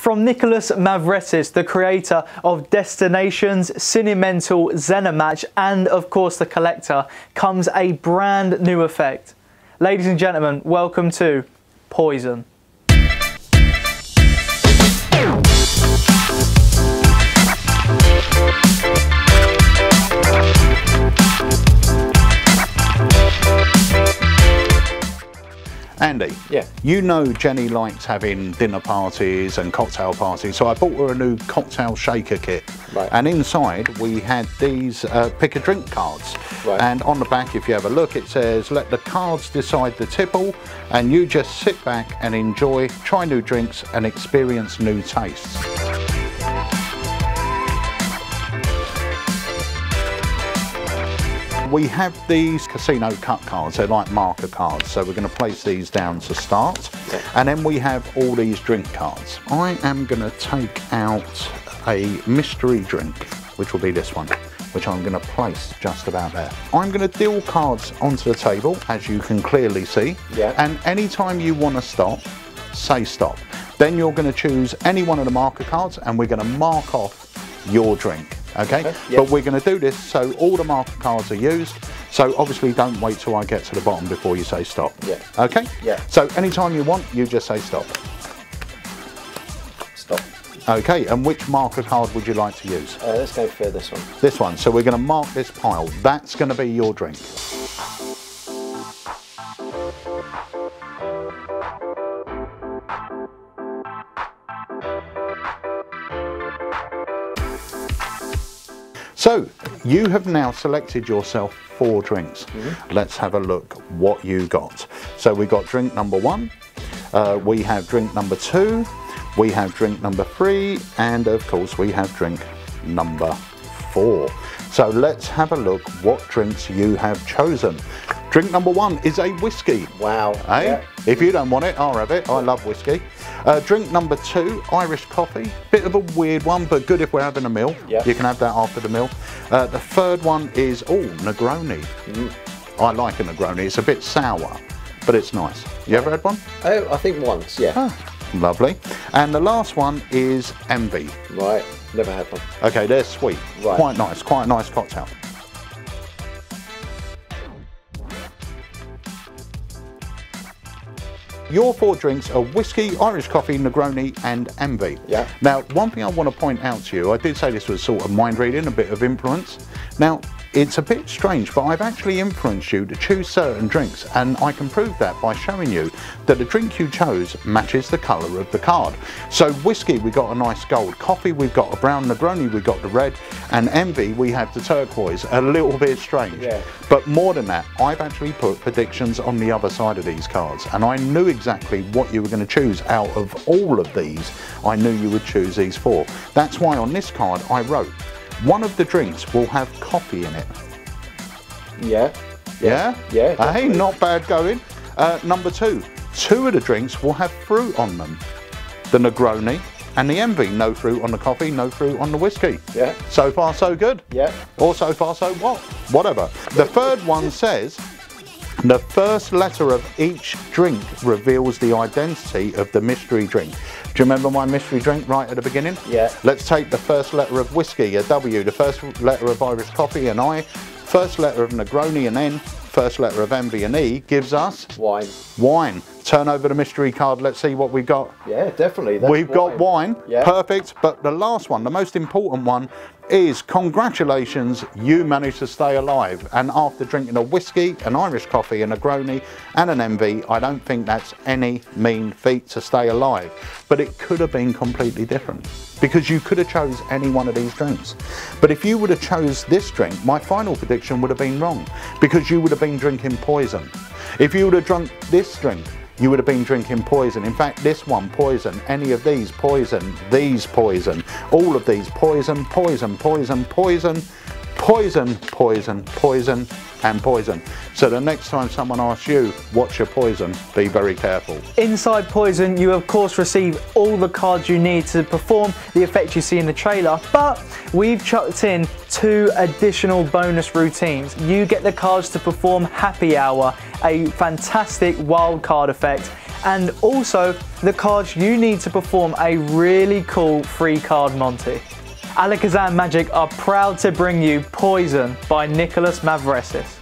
From Nikolas Mavresis, the creator of Destinations, Cinemental, Zenimatch, and of course the Collector, comes a brand new effect. Ladies and gentlemen, welcome to Poison. Yeah. you know Jenny likes having dinner parties and cocktail parties, so I bought her a new cocktail shaker kit. Right. And inside we had these uh, pick a drink cards. Right. And on the back, if you have a look, it says, let the cards decide the tipple, and you just sit back and enjoy, try new drinks, and experience new tastes. We have these casino cut cards, they're like marker cards, so we're going to place these down to start. And then we have all these drink cards. I am going to take out a mystery drink, which will be this one, which I'm going to place just about there. I'm going to deal cards onto the table, as you can clearly see. Yeah. And anytime you want to stop, say stop. Then you're going to choose any one of the marker cards and we're going to mark off your drink. Okay, Okay, yeah. but we're going to do this so all the marker cards are used. So obviously, don't wait till I get to the bottom before you say stop. Yeah. Okay. Yeah. So anytime you want, you just say stop. Stop. Okay. And which marker card would you like to use? Uh, let's go for this one. This one. So we're going to mark this pile. That's going to be your drink. So you have now selected yourself four drinks. Let's have a look what you got. So we got drink number one, uh, we have drink number two, we have drink number three, and of course we have drink number four. So let's have a look what drinks you have chosen. Drink number one is a whiskey. Wow. Hey, Yeah. if you don't want it, I'll have it. I love whiskey. Uh, drink number two, Irish coffee. Bit of a weird one, but good if we're having a meal. Yeah. You can have that after the meal. Uh, the third one is, oh, Negroni. Mm. I like a Negroni. It's a bit sour, but it's nice. You ever had one? Oh, I think once, yeah. Lovely. And the last one is Envy. Right. Never had one. Okay, they're sweet. Right. Quite nice. Quite a nice cocktail. Your four drinks are whiskey, Irish coffee, Negroni, and Envy. Yeah. Now, one thing I want to point out to you, I did say this was sort of mind reading, a bit of influence. Now, it's a bit strange, but I've actually influenced you to choose certain drinks, and I can prove that by showing you that the drink you chose matches the colour of the card. So, whiskey, we got a nice gold. Coffee, we've got a brown. Negroni, we got the red. And Envy, we have the turquoise. A little bit strange. Yeah. But more than that, I've actually put predictions on the other side of these cards, and I knew exactly what you were going to choose out of all of these. I knew you would choose these four. That's why on this card I wrote, one of the drinks will have coffee in it. Yeah. Yeah? Yeah, Hey, definitely. not bad going. Uh, number two, two of the drinks will have fruit on them. The Negroni and the Envy. No fruit on the coffee, no fruit on the whiskey. Yeah. So far, so good. Yeah. Or so far, so what? Whatever. The third one says the first letter of each drink reveals the identity of the mystery drink. Do you remember my mystery drink right at the beginning? Yeah. Let's take the first letter of whiskey, a W, the first letter of Irish coffee, an I, first letter of Negroni, an N, first letter of Envy, an E, gives us Wine. wine. Turn over the mystery card, let's see what we've got. Yeah, definitely. That's We've got wine, Yeah. perfect. But the last one, the most important one, is congratulations, you managed to stay alive. And after drinking a whiskey, an Irish coffee, and a Negroni, and an Envy, I don't think that's any mean feat to stay alive. But it could have been completely different because you could have chose any one of these drinks. But if you would have chose this drink, my final prediction would have been wrong because you would have been drinking poison. If you would have drunk this drink, you would have been drinking poison. In fact, this one, poison, any of these, poison, these, poison, all of these, poison, poison, poison, poison, poison, poison, poison, and poison. So the next time someone asks you, what's your poison, be very careful. Inside Poison, you of course receive all the cards you need to perform the effect you see in the trailer, but we've chucked in two additional bonus routines. You get the cards to perform Happy Hour, a fantastic wild card effect, and also the cards you need to perform a really cool free card Monty. Alakazam Magic are proud to bring you Poison by Nikolas Mavresis.